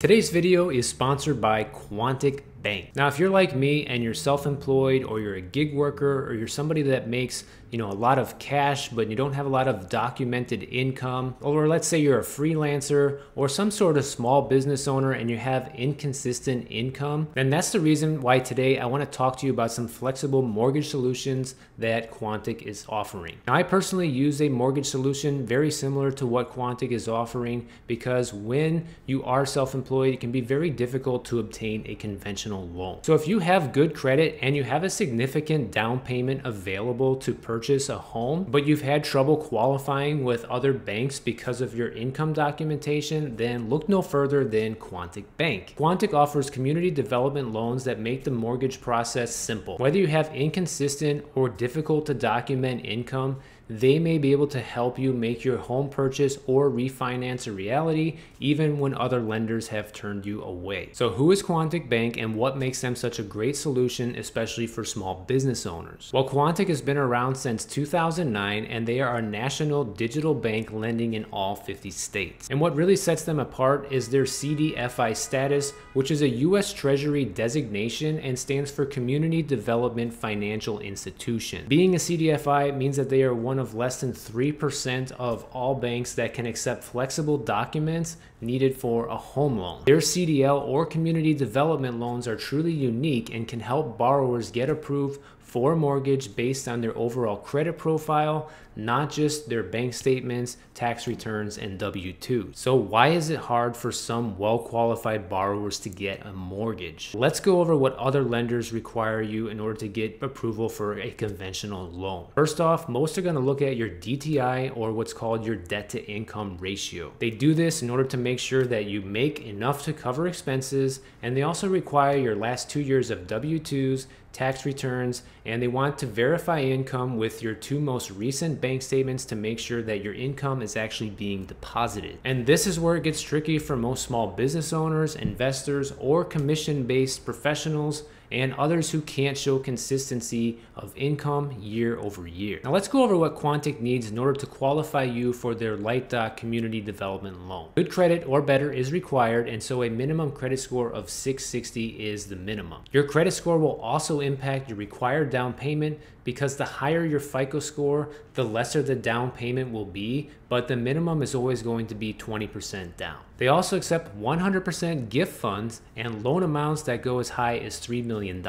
Today's video is sponsored by Quontic Bank. Now, if you're like me and you're self-employed or you're a gig worker or you're somebody that makes, you know, a lot of cash but you don't have a lot of documented income, or let's say you're a freelancer or some sort of small business owner and you have inconsistent income, then that's the reason why today I want to talk to you about some flexible mortgage solutions that Quontic is offering. Now, I personally use a mortgage solution very similar to what Quontic is offering because when you are self-employed employed, it can be very difficult to obtain a conventional loan. So if you have good credit and you have a significant down payment available to purchase a home, but you've had trouble qualifying with other banks because of your income documentation, then look no further than Quontic Bank. Quontic offers community development loans that make the mortgage process simple. Whether you have inconsistent or difficult to document income, they may be able to help you make your home purchase or refinance a reality even when other lenders have turned you away. So who is Quontic Bank and what makes them such a great solution especially for small business owners? Well, Quontic has been around since 2009 and they are a national digital bank lending in all 50 states. And what really sets them apart is their CDFI status, which is a US Treasury designation and stands for Community Development Financial Institution. Being a CDFI means that they are one one of less than 3% of all banks that can accept flexible documents needed for a home loan. Their CDL or community development loans are truly unique and can help borrowers get approved for a mortgage based on their overall credit profile, not just their bank statements, tax returns, and W 2. So, why is it hard for some well qualified borrowers to get a mortgage? Let's go over what other lenders require you in order to get approval for a conventional loan. First off, most are going to look at your DTI or what's called your debt to income ratio. They do this in order to make sure that you make enough to cover expenses, and they also require your last two years of W 2s tax returns, and they want to verify income with your two most recent bank statements to make sure that your income is actually being deposited. And this is where it gets tricky for most small business owners, investors, or commission based professionals and others who can't show consistency of income year over year. Now let's go over what Quontic needs in order to qualify you for their LightDoc Community Development Loan. Good credit or better is required and so a minimum credit score of 660 is the minimum. Your credit score will also impact your required down payment because the higher your FICO score, the lesser the down payment will be, but the minimum is always going to be 20% down. They also accept 100% gift funds and loan amounts that go as high as $3 million.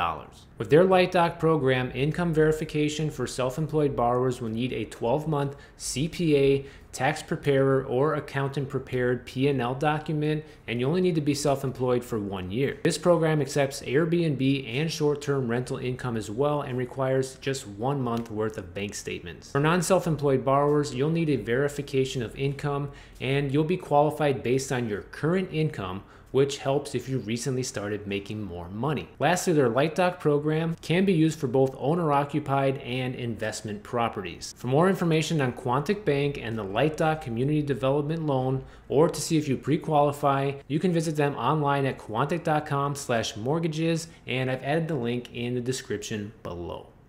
With their LightDoc program, income verification for self-employed borrowers will need a 12-month CPA, tax preparer, or accountant prepared P&L document, and you only need to be self-employed for one year. This program accepts Airbnb and short-term rental income as well and requires just one month worth of bank statements. For non-self-employed borrowers, you'll need a verification of income, and you'll be qualified based on your current income which helps if you recently started making more money. Lastly, their LightDoc program can be used for both owner-occupied and investment properties. For more information on Quontic Bank and the LightDoc Community Development Loan, or to see if you pre-qualify, you can visit them online at quontic.com slash mortgages, and I've added the link in the description below.